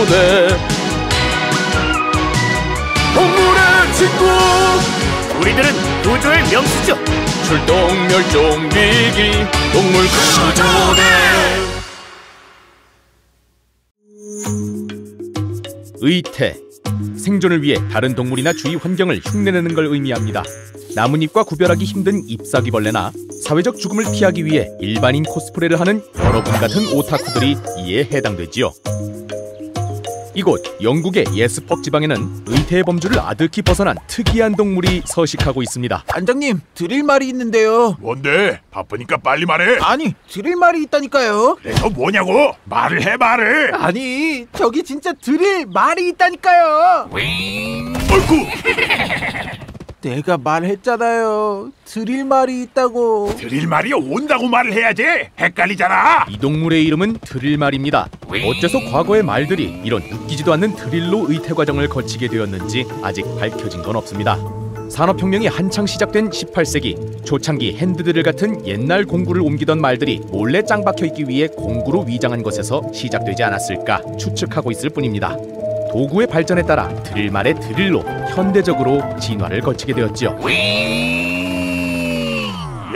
무대 동물의 친구. 우리들은 구조의 명수죠. 출동 멸종 위기 동물 그 구조대 의태. 생존을 위해 다른 동물이나 주위 환경을 흉내내는 걸 의미합니다. 나뭇잎과 구별하기 힘든 잎사귀벌레나 사회적 죽음을 피하기 위해 일반인 코스프레를 하는 여러분 같은 오타쿠들이 이에 해당되지요. 이곳 영국의 예스퍽 지방에는 의태의 범주를 아득히 벗어난 특이한 동물이 서식하고 있습니다. 반장님 드릴 말이 있는데요 뭔데? 바쁘니까 빨리 말해. 아니 드릴 말이 있다니까요 그래서 뭐냐고? 말을 해 말을. 아니 저기 진짜 드릴 말이 있다니까요 어이구, 내가 말했잖아요 드릴 말이 있다고 드릴 말이 온다고 말을 해야지. 헷갈리잖아. 이 동물의 이름은 드릴 말입니다. 어째서 과거의 말들이 이런 웃기지도 않는 드릴로 의태 과정을 거치게 되었는지 아직 밝혀진 건 없습니다. 산업혁명이 한창 시작된 18세기 초창기 핸드드릴 같은 옛날 공구를 옮기던 말들이 몰래 짱 박혀 있기 위해 공구로 위장한 것에서 시작되지 않았을까 추측하고 있을 뿐입니다. 도구의 발전에 따라 드릴말의 드릴로 현대적으로 진화를 거치게 되었지요.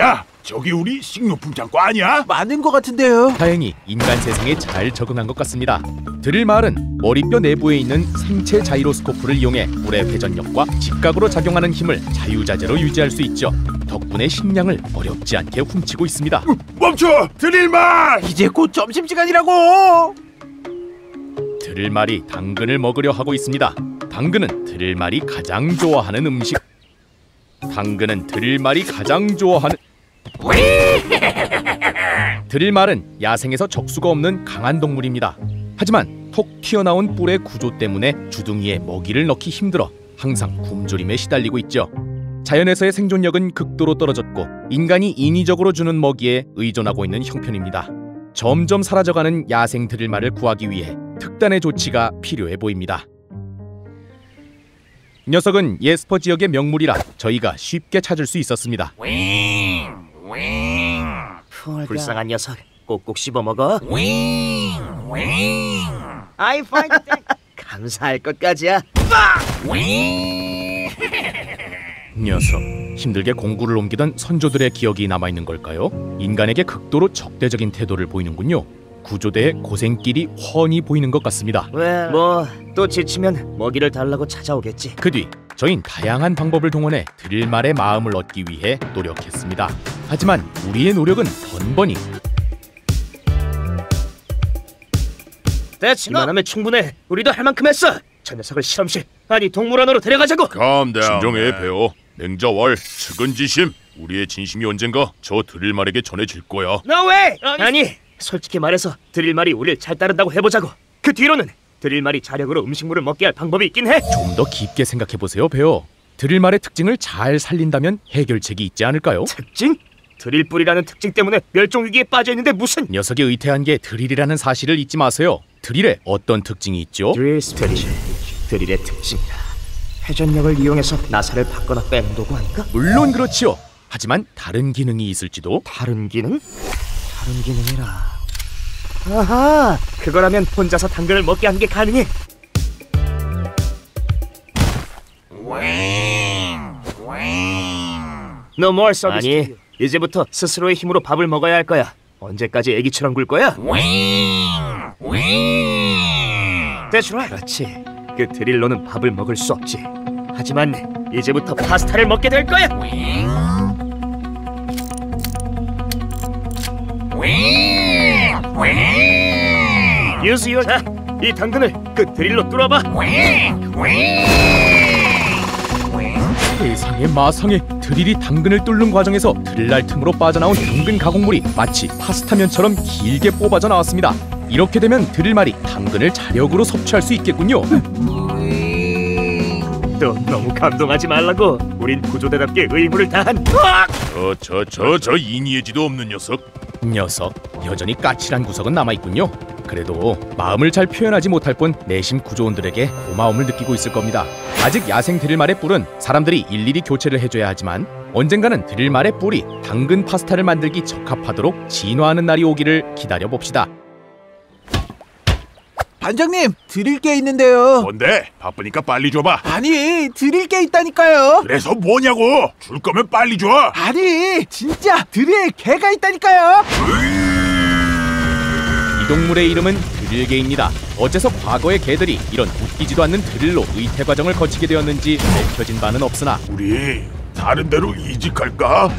야, 저기 우리 식료품 창고 아니야? 맞는 것 같은데요 다행히 인간 세상에 잘 적응한 것 같습니다. 드릴 말은 머리뼈 내부에 있는 생체 자이로스코프를 이용해 뿔의 회전력과 직각으로 작용하는 힘을 자유자재로 유지할 수 있죠. 덕분에 식량을 어렵지 않게 훔치고 있습니다. 멈춰! 드릴 말! 이제 곧 점심시간이라고 드릴말이 당근을 먹으려 하고 있습니다. 당근은 드릴말이 가장 좋아하는 음식. 당근은 드릴말이 가장 좋아하는 드릴말은 야생에서 적수가 없는 강한 동물입니다. 하지만 톡 튀어나온 뿔의 구조 때문에 주둥이에 먹이를 넣기 힘들어 항상 굶주림에 시달리고 있죠. 자연에서의 생존력은 극도로 떨어졌고 인간이 인위적으로 주는 먹이에 의존하고 있는 형편입니다. 점점 사라져가는 야생 드릴말을 구하기 위해 특단의 조치가 필요해 보입니다. 녀석은 예스퍼 지역의 명물이라 저희가 쉽게 찾을 수 있었습니다. 불쌍한 녀석. 꼭꼭 씹어 먹어. I find that 감사할 것까지야. 녀석 힘들게 공구를 옮기던 선조들의 기억이 남아 있는 걸까요? 인간에게 극도로 적대적인 태도를 보이는군요. 구조대의 고생길이 훤히 보이는 것 같습니다. 뭐또 지치면 먹이를 달라고 찾아오겠지. 그 뒤 저흰 다양한 방법을 동원해 드릴 말의 마음을 얻기 위해 노력했습니다. 하지만 우리의 노력은 번번이 됐지. 이만하면 충분해. 우리도 할 만큼 했어. 저 녀석을 실험실 아니 동물원으로 데려가자고. 진정해, 배워. 맹자왈, 측은지심. 우리의 진심이 언젠가 저 드릴 말에게 전해질 거야. No way. 아니, 솔직히 말해서 드릴 말이 우리를 잘 따른다고 해보자고. 그 뒤로는 드릴 말이 자력으로 음식물을 먹게 할 방법이 있긴 해. 좀 더 깊게 생각해 보세요, 배워. 드릴 말의 특징을 잘 살린다면 해결책이 있지 않을까요? 특징? 드릴뿔이라는 특징 때문에 멸종 위기에 빠져 있는데 무슨? 녀석이 의태한 게 드릴이라는 사실을 잊지 마세요. 드릴에 어떤 특징이 있죠? 드릴 special. 드릴의 특징이라. 회전력을 이용해서 나사를 박거나 빼는 도구 아닌가? 물론 그렇지요. 하지만 다른 기능이 있을지도 다른 기능? 다른 기능이라. 아하, 그거라면 혼자서 당근을 먹게 하는 게 가능해. No more service. 아니, 이제부터 스스로의 힘으로 밥을 먹어야 할 거야. 언제까지 애기처럼 굴 거야? Right. 그렇지. 그 드릴로는 밥을 먹을 수 없지. 하지만 이제부터 파스타를 먹게 될 거야. 유스 유 자, 이 당근을 그 드릴로 뚫어봐. 세상에 마상에 드릴이 당근을 뚫는 과정에서 드릴날 틈으로 빠져나온 당근 가공물이 마치 파스타면처럼 길게 뽑아져 나왔습니다. 이렇게 되면 드릴말이 당근을 자력으로 섭취할 수 있겠군요. 또 너무 감동하지 말라고. 우린 구조대답게 의무를 다한. 저, 저, 저, 저 이니에지도 없는 녀석. 녀석 여전히 까칠한 구석은 남아 있군요. 그래도 마음을 잘 표현하지 못할 뿐 내심 구조원들에게 고마움을 느끼고 있을 겁니다. 아직 야생 드릴말의 뿔은 사람들이 일일이 교체를 해줘야 하지만 언젠가는 드릴말의 뿔이 당근 파스타를 만들기 적합하도록 진화하는 날이 오기를 기다려 봅시다. 반장님 드릴 게 있는데요. 뭔데? 바쁘니까 빨리 줘봐. 아니 드릴 게 있다니까요. 그래서 뭐냐고? 줄 거면 빨리 줘. 아니 진짜 드릴 개가 있다니까요. 이 동물의 이름은 드릴개입니다. 어째서 과거의 개들이 이런 웃기지도 않는 드릴로 의태 과정을 거치게 되었는지 밝혀진 바는 없으나 우리 다른 데로 이직할까?